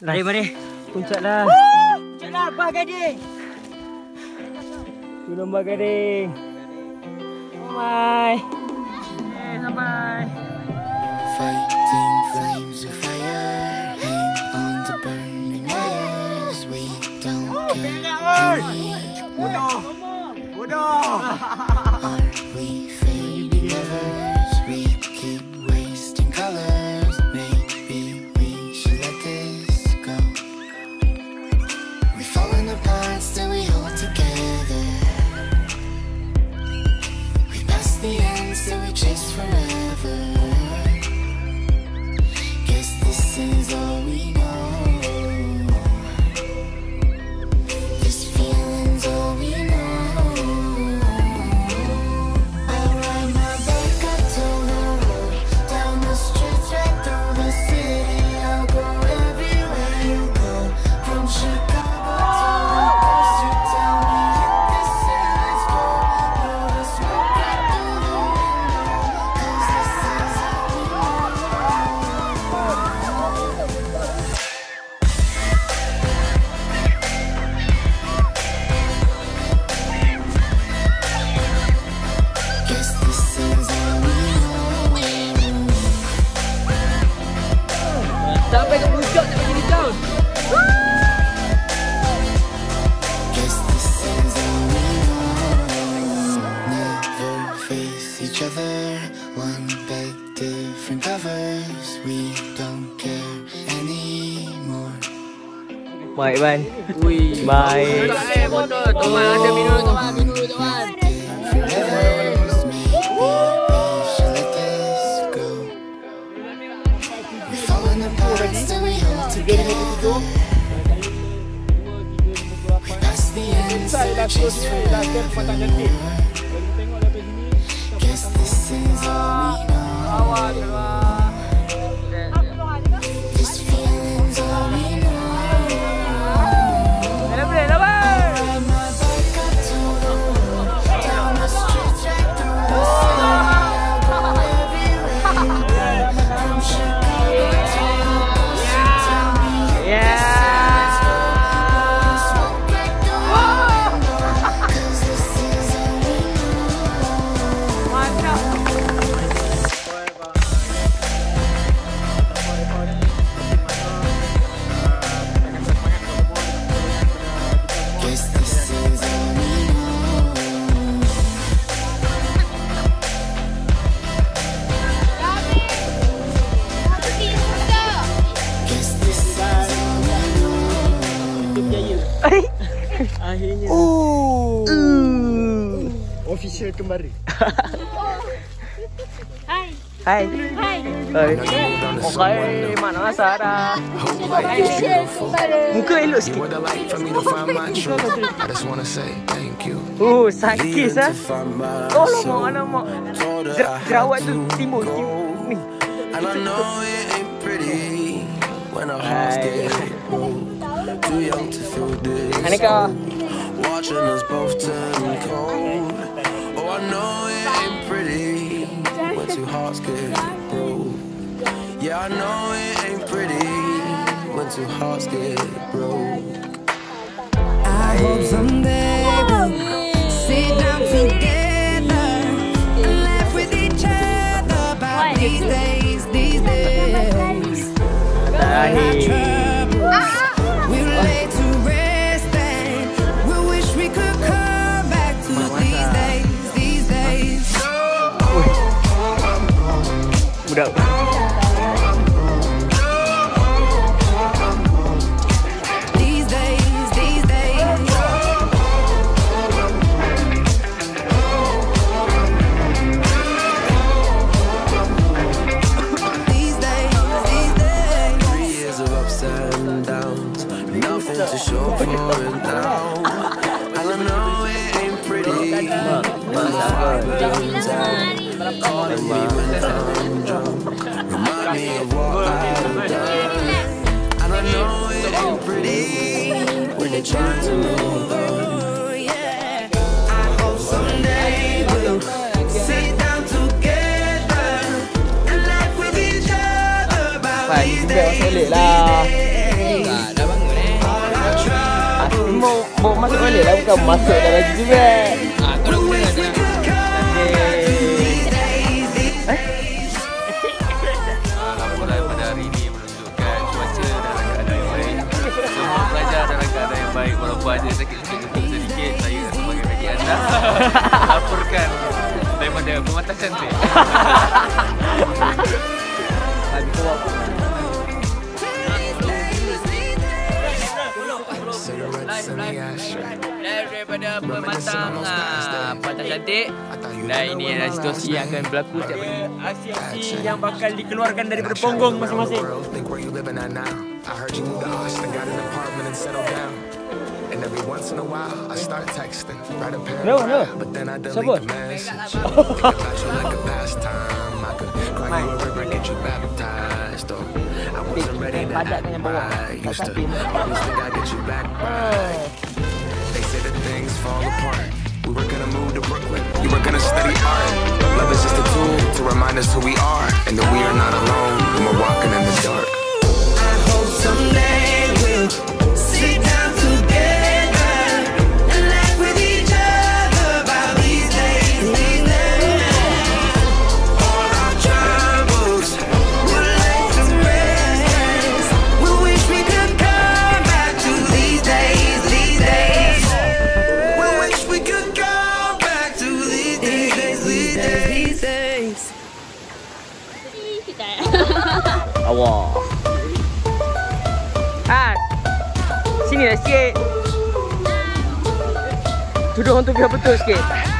Mari, mari. Puncak dah. Puncak dah, Abah Gading. Tu lomba gading. Bye. Eh, sampai. Fighting flames of fire, hang on to burning wires. We don't care. Are we Maybe we should let this go. We've fallen apart, still we hold together. We passed the end, still we chase. Guess this is all we know. Akhirnya. Oh. Uh. Official kembali. Hai. Hai. Hai. Okay, mana Sarah? Muka elok sikit. What I like for me to find my truth. I just wanna say thank you. Oh, sakit Needed ah. to find my Oh, soul. lama, lama. Told her I Jer- had Jerawat tu timbul. timbul. Ni. And I know it ain't pretty when our hearts Hai. get broke. Too young to feel this. Aneka. Watching us both turn cold. Oh, I know it ain't pretty when two hearts get broke. Yeah, I know it ain't pretty when two hearts get broke. I hope someday we'll sit down together and laugh with each other about these days, these days. Our nothing to show for it now. I know it ain't pretty out. Calling me when I'm me I've. And I know it ain't pretty when you're trying to move on. I hope someday we'll sit down together and laugh with each other Mau masuk balik lah Bukan masuk dalam juga baik walaupun ada sakit-sakit sedikit saya nak sebagai bagi anda. Laporkan daripada pematasan tu daripada pematang pematang ah, cantik. Dan ini adalah situasi yang akan berlaku setiap pagi aksi-aksi yang bakal dikeluarkan daripada punggung masing-masing. I heard you moved to Austin, got an apartment and settled down. And every once in a while, I start texting. Write a pair no, no. But then I delete the message. Think about you like a pastime. I could cry you a river, get you baptized. Oh, I wasn't ready to act right. Used to always think I'd get you back right. They say that things fall apart. We were gonna move to Brooklyn. We were gonna study art. But love is just a tool to remind us who we are. And that we are not alone when we're walking in the dark. I hope someday. going through to Tush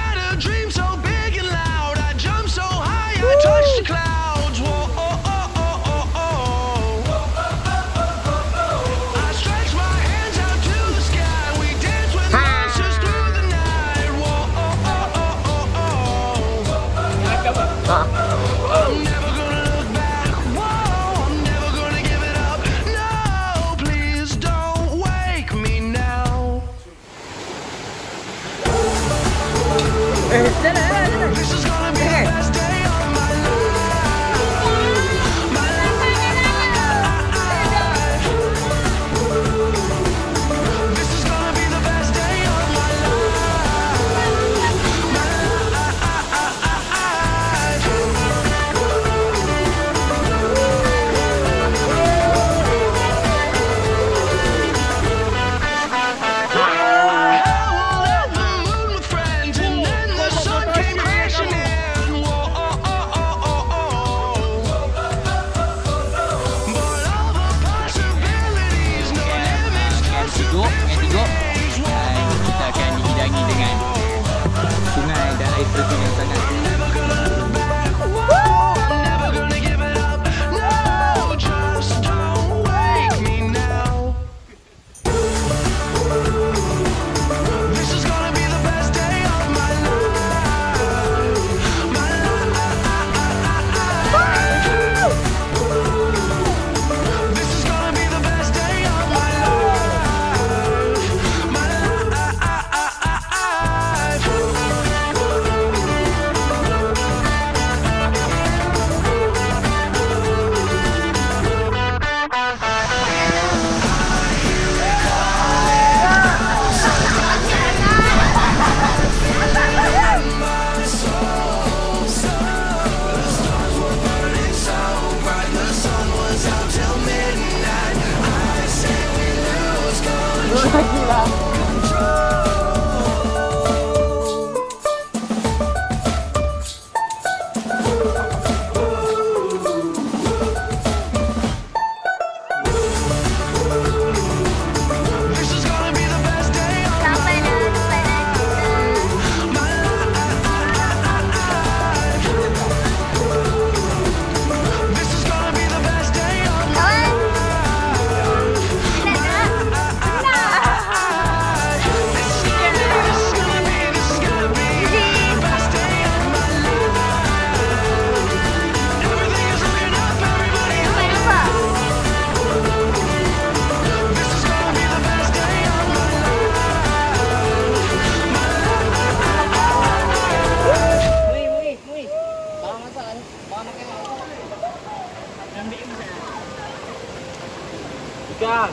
Kang.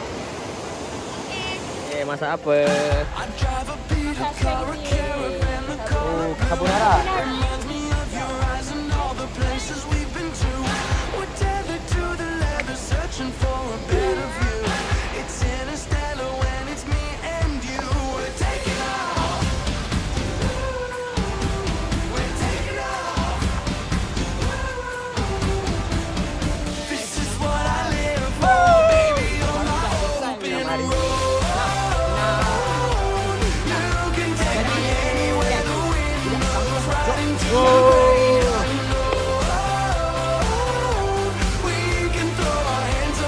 Eh, masak apa? Masak. Oh, carbonara. For a. It's in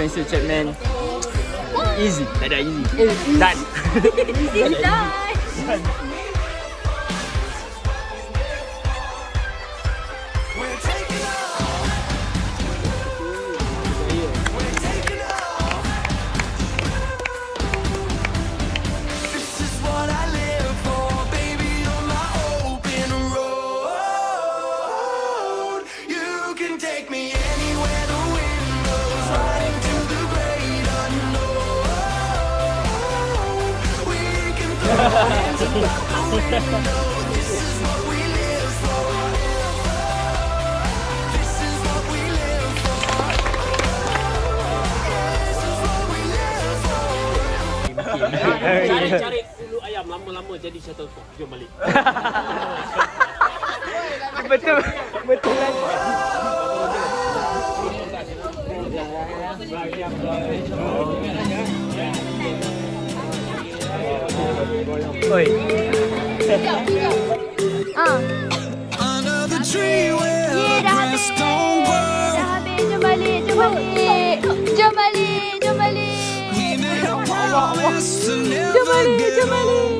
Spencer Chapman. Okay easy. Tak ada easy. Eh, easy. Done. easy done. done. Cari, cari dulu ayam lama-lama jadi satu tu. Jom balik. Betul. Betul. Oi. Ah. Under the yeah, the grass don't grow. Jumali, Jumali, Jumali, Jumali. He.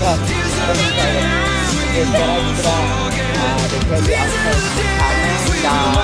个这个这个这个这个啊，这个两个他们家。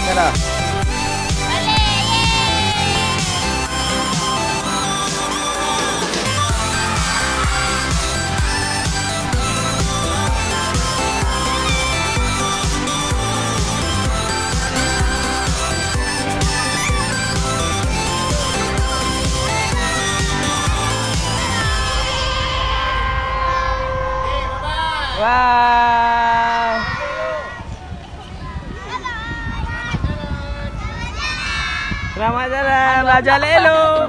Tanya lah Bye. Selamat jalan. Belajar elok.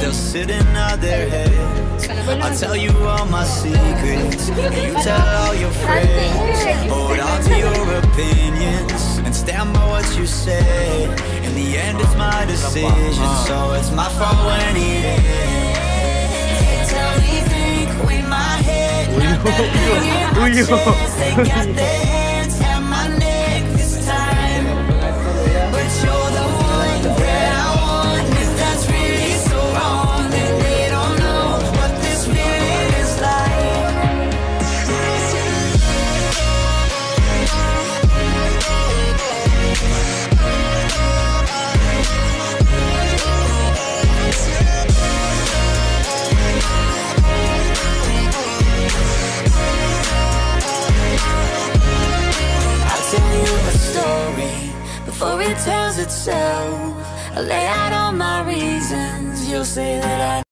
they'll sit in their heads. I'll tell you all my secrets, and you tell all your friends. Hold on to your opinions and stand by what you say. In the end, it's my decision, so it's my fault when it ends. Tell me, think with my head.